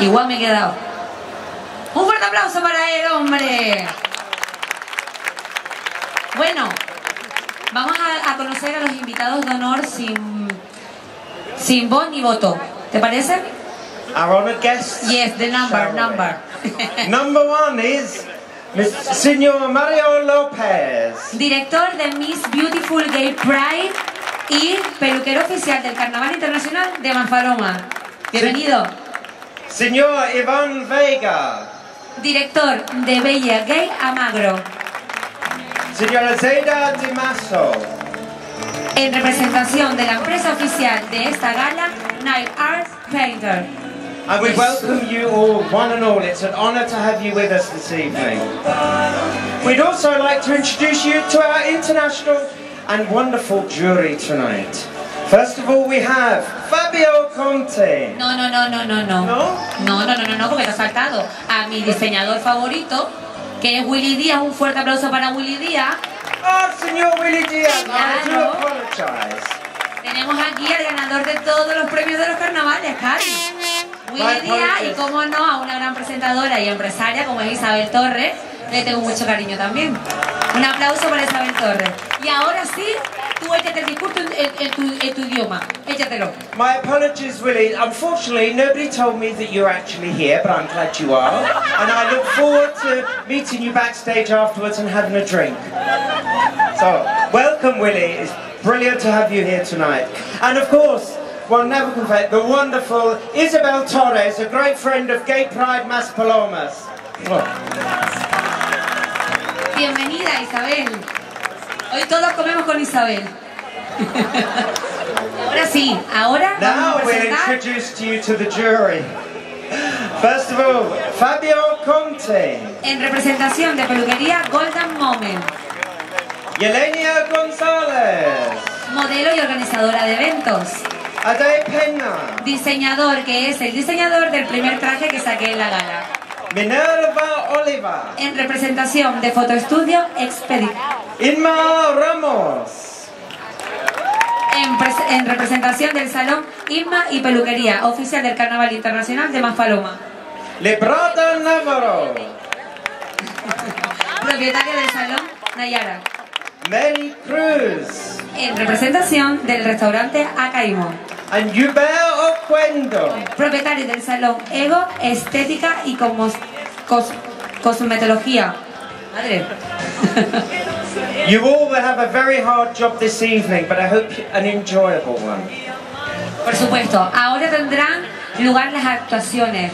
Igual me he quedado. Un fuerte aplauso para él, hombre. Bueno, vamos a, a conocer a los invitados de honor sin, sin voz ni voto. ¿Te parece? Our honored guests. Yes, the number, number. Number one is Mr. Senor Mario Lopez. Director de Miss Beautiful Gay Pride y peluquero oficial del Carnaval Internacional de Manfaloma. Bienvenido. Senor Ivan Vega. Director de Bella Gay Amagro. Senora Zeda Di Masso. En representación de la empresa oficial de esta gala, Night Arts Painter. And we welcome you all, one and all. It's an honour to have you with us this evening. We'd also like to introduce you to our international and wonderful jury tonight. First of all, we have Fabio Conte. No, no, no, no, no, no. ¿No? No, no, no, no, no, porque te has saltado a mi diseñador favorito, que es Willy Díaz. Un fuerte aplauso para Willy Díaz. Oh, Senor Willy Diaz, I do Claro. apologise. Tenemos aquí al ganador de todos los premios de los carnavales, Cari. Willy Díaz y, como no, a una gran presentadora y empresaria como es Isabel Torres, le tengo mucho cariño también. Un aplauso para Isabel Torres. Y ahora sí, tú el discurso en, en- en tu, en tu Échatelo. My apologies, Willie. Unfortunately, nobody told me that you're actually here, but I'm glad you are. And I look forward to meeting you backstage afterwards and having a drink. So, welcome, Willie. It's brilliant to have you here tonight. And of course, one never forget the wonderful Isabel Torres, a great friend of Gay Pride Mas Palomas. Bienvenida, Isabel. Hoy todos comemos con Isabel. ahora sí, ahora vamos Now we'll introduce you to the jury. First of all, Fabio Conte, en representación de peluquería Golden Moment, Yelenia Gonzalez, modelo y organizadora de eventos. Ade Pena, Diseñador, que es el diseñador del primer traje que saqué en la gala. Minerva Oliva, En representación de Fotoestudio Expedit. Inma Ramos, En, pres- en representación del Salón Irma y Peluquería, oficial del Carnaval Internacional de Maspaloma. Librada Navarro, Propietaria del Salón Nayara. Mary Cruz, En representación del restaurante Acaimo. and Hubert Oquendo. Propietario del Salón Ego, Estética y Cosmetología. Madre. You all will have a very hard job this evening, but I hope an enjoyable one. Por supuesto, ahora tendrán lugar las actuaciones